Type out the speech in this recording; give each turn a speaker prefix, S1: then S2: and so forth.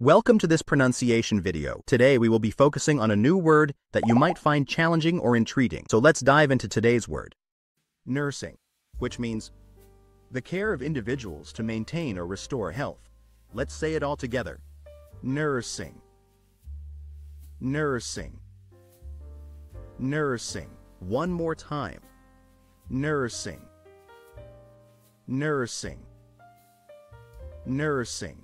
S1: Welcome to this pronunciation video. Today we will be focusing on a new word that you might find challenging or intriguing. So let's dive into today's word. Nursing, which means the care of individuals to maintain or restore health. Let's say it all together. Nursing. Nursing. Nursing. One more time. Nursing. Nursing. Nursing.